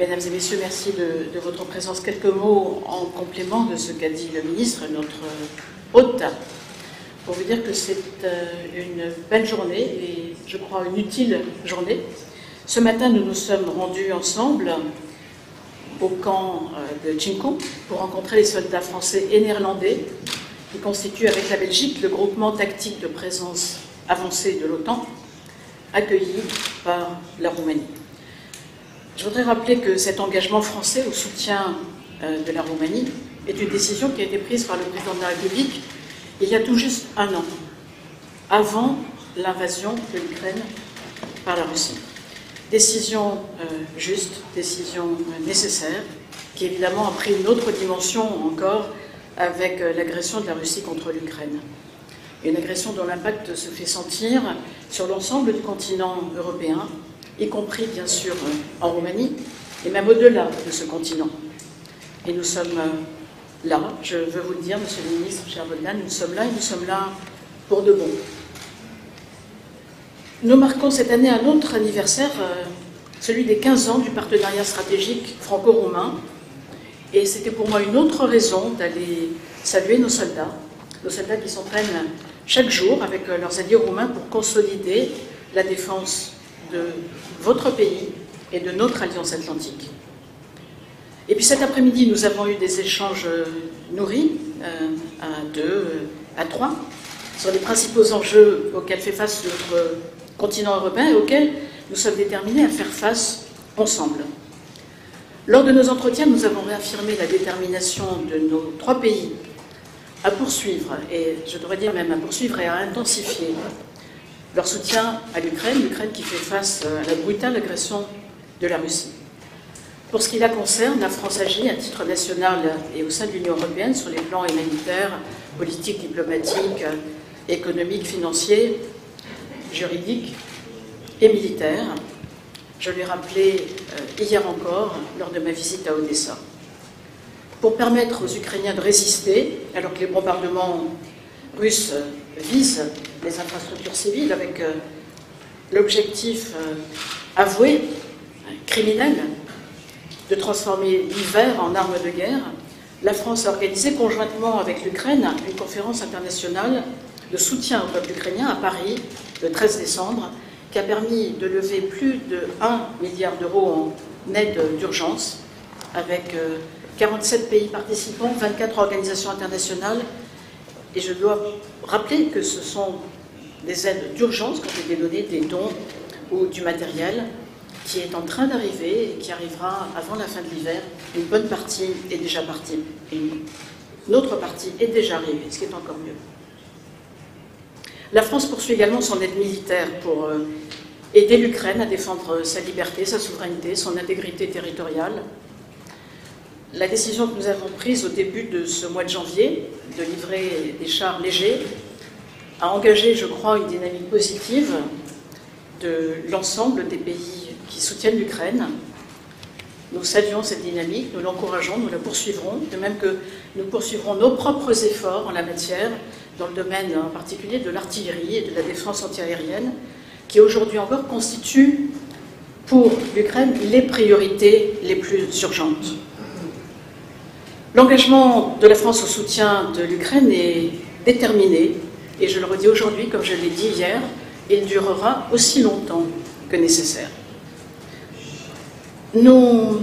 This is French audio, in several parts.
Mesdames et messieurs, merci de, votre présence. Quelques mots en complément de ce qu'a dit le ministre, notre hôte, pour vous dire que c'est euh, une belle journée et je crois une utile journée. Ce matin, nous nous sommes rendus ensemble au camp euh, de Chinko pour rencontrer les soldats français et néerlandais qui constituent avec la Belgique le groupement tactique de présence avancée de l'OTAN accueilli par la Roumanie. Je voudrais rappeler que cet engagement français au soutien euh, de la Roumanie est une décision qui a été prise par le président de la République il y a tout juste un an, avant l'invasion de l'Ukraine par la Russie. Décision euh, juste, décision euh, nécessaire, qui évidemment a pris une autre dimension encore avec l'agression de la Russie contre l'Ukraine. Une agression dont l'impact se fait sentir sur l'ensemble du continent européen, y compris bien sûr en Roumanie, et même au-delà de ce continent. Et nous sommes euh, là, je veux vous le dire, Monsieur le ministre, cher Bogdan, nous sommes là et nous sommes là pour de bon. Nous marquons cette année un autre anniversaire, euh, celui des 15 ans du partenariat stratégique franco-roumain. Et c'était pour moi une autre raison d'aller saluer nos soldats, nos soldats qui s'entraînent chaque jour avec euh, leurs alliés roumains pour consolider la défense de votre pays et de notre alliance atlantique. Et puis cet après-midi, nous avons eu des échanges euh, nourris euh, à deux, à trois, sur les principaux enjeux auxquels fait face notre continent européen et auxquels nous sommes déterminés à faire face ensemble. Lors de nos entretiens, nous avons réaffirmé la détermination de nos trois pays à poursuivre, et je devrais dire même à poursuivre et à intensifier leur soutien à l'Ukraine, l'Ukraine qui fait face à la brutale agression de la Russie. Pour ce qui la concerne, la France agit à titre national et au sein de l'Union européenne sur les plans humanitaires, politiques, diplomatiques, économiques, financiers, juridiques et militaires. Je l'ai rappelé euh, hier encore lors de ma visite à Odessa pour permettre aux Ukrainiens de résister, alors que les bombardements russes visent les infrastructures civiles avec euh, l'objectif euh, avoué, criminel, de transformer l'hiver en arme de guerre, la France a organisé conjointement avec l'Ukraine une conférence internationale de soutien au peuple ukrainien à Paris le 13 décembre, qui a permis de lever plus de 1 milliard d'euros en aide d'urgence, avec euh, 47 pays participants, 24 organisations internationales. Et je dois rappeler que ce sont des aides d'urgence qui ont été données, des dons ou du matériel qui est en train d'arriver et qui arrivera avant la fin de l'hiver. Une bonne partie est déjà partie. Une autre partie est déjà arrivée, ce qui est encore mieux. La France poursuit également son aide militaire pour euh, aider l'Ukraine à défendre sa liberté, sa souveraineté, son intégrité territoriale, la décision que nous avons prise au début de ce mois de janvier de livrer des chars légers a engagé, je crois, une dynamique positive de l'ensemble des pays qui soutiennent l'Ukraine. Nous saluons cette dynamique, nous l'encourageons, nous la poursuivrons, de même que nous poursuivrons nos propres efforts en la matière, dans le domaine en particulier de l'artillerie et de la défense antiaérienne, qui aujourd'hui encore constituent pour l'Ukraine les priorités les plus urgentes. L'engagement de la France au soutien de l'Ukraine est déterminé, et je le redis aujourd'hui comme je l'ai dit hier, il durera aussi longtemps que nécessaire. Nous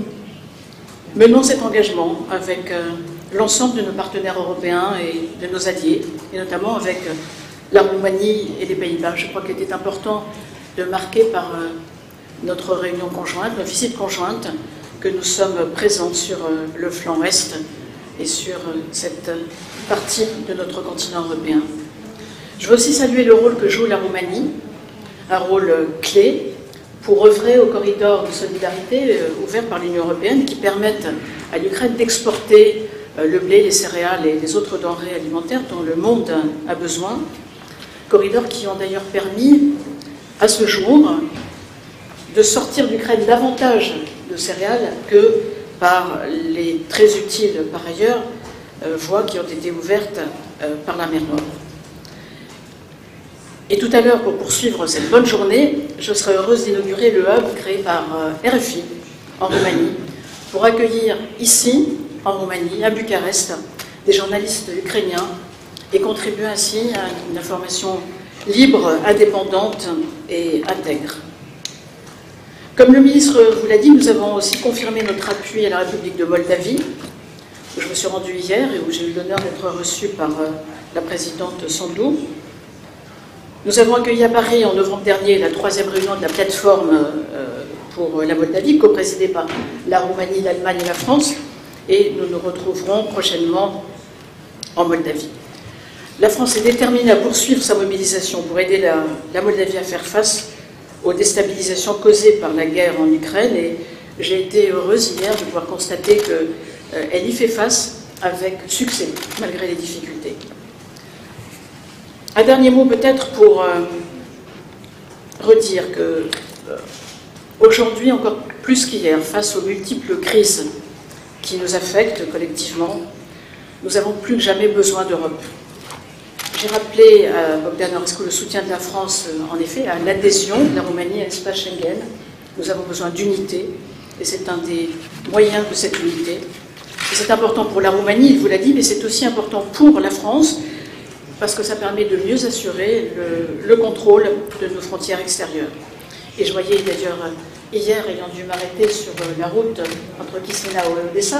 menons cet engagement avec euh, l'ensemble de nos partenaires européens et de nos alliés, et notamment avec euh, la Roumanie et les Pays-Bas. Je crois qu'il était important de marquer par euh, notre réunion conjointe, notre visite conjointe, que nous sommes présents sur le flanc est et sur euh, cette partie de notre continent européen. Je veux aussi saluer le rôle que joue la Roumanie, un rôle clé pour œuvrer au corridor de solidarité euh, ouvert par l'Union européenne qui permettent à l'Ukraine d'exporter euh, le blé, les céréales et les autres denrées alimentaires dont le monde a besoin. Corridors qui ont d'ailleurs permis à ce jour de sortir d'Ukraine davantage céréales que par les très utiles, par ailleurs, euh, voies qui ont été ouvertes euh, par la mer Noire. Et tout à l'heure, pour poursuivre cette bonne journée, je serai heureuse d'inaugurer le hub créé par euh, RFI en Roumanie, pour accueillir ici, en Roumanie, à Bucarest, des journalistes ukrainiens et contribuer ainsi à une information libre, indépendante et intègre. Comme le ministre vous l'a dit, nous avons aussi confirmé notre appui à la République de Moldavie, où je me suis rendue hier et où j'ai eu l'honneur d'être reçue par euh, la présidente Sandou. Nous avons accueilli à Paris en novembre dernier la troisième réunion de la plateforme euh, pour la Moldavie, co-présidée par la Roumanie, l'Allemagne et la France, et nous nous retrouverons prochainement en Moldavie. La France est déterminée à poursuivre sa mobilisation pour aider la, Moldavie à faire face aux déstabilisations causées par la guerre en Ukraine et j'ai été heureuse hier de pouvoir constater qu'elle euh, y fait face avec succès, malgré les difficultés. Un dernier mot peut-être pour euh, redire que euh, aujourd'hui, encore plus qu'hier, face aux multiples crises qui nous affectent collectivement, nous avons plus que jamais besoin d'Europe. J'ai rappelé à Bogdan Orescu le soutien de la France, euh, en effet, à l'adhésion de la Roumanie à l'espace Schengen. Nous avons besoin d'unité, et c'est un des moyens de cette unité. C'est important pour la Roumanie, il vous l'a dit, mais c'est aussi important pour la France, parce que ça permet de mieux assurer le, contrôle de nos frontières extérieures. Et je voyais d'ailleurs hier, ayant dû m'arrêter sur la route entre Kisina et Odessa,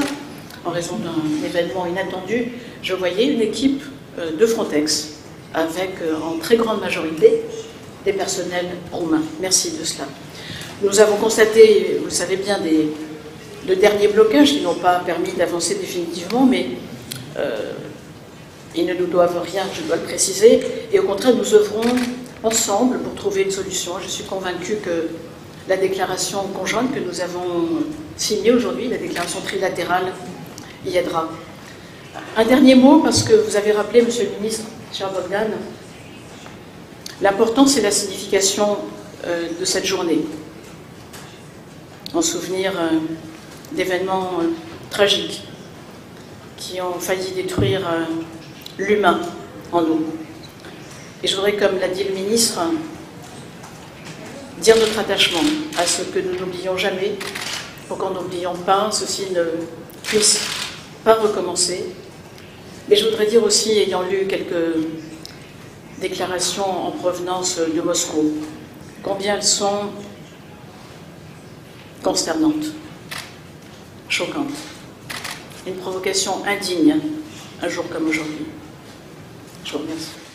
en raison d'un événement inattendu, je voyais une équipe euh, de Frontex, avec euh, en très grande majorité des personnels roumains. Merci de cela. Nous avons constaté, vous le savez bien, des, de derniers blocages qui n'ont pas permis d'avancer définitivement, mais euh, ils ne nous doivent rien, je dois le préciser, et au contraire, nous œuvrons ensemble pour trouver une solution. Je suis convaincue que la déclaration conjointe que nous avons signée aujourd'hui, la déclaration trilatérale, y aidera. Un dernier mot, parce que vous avez rappelé, Monsieur le ministre, cher Bogdan, l'importance et la signification euh, de cette journée, en souvenir euh, d'événements euh, tragiques qui ont failli détruire l'humain en nous. Et je voudrais, comme l'a dit le ministre, dire notre attachement à ce que nous n'oublions jamais, pour qu'en n'oublions pas, ceci ne puisse pas recommencer, mais je voudrais dire aussi, ayant lu quelques déclarations en provenance de Moscou, combien elles sont consternantes, choquantes. Une provocation indigne, un jour comme aujourd'hui. Je vous remercie.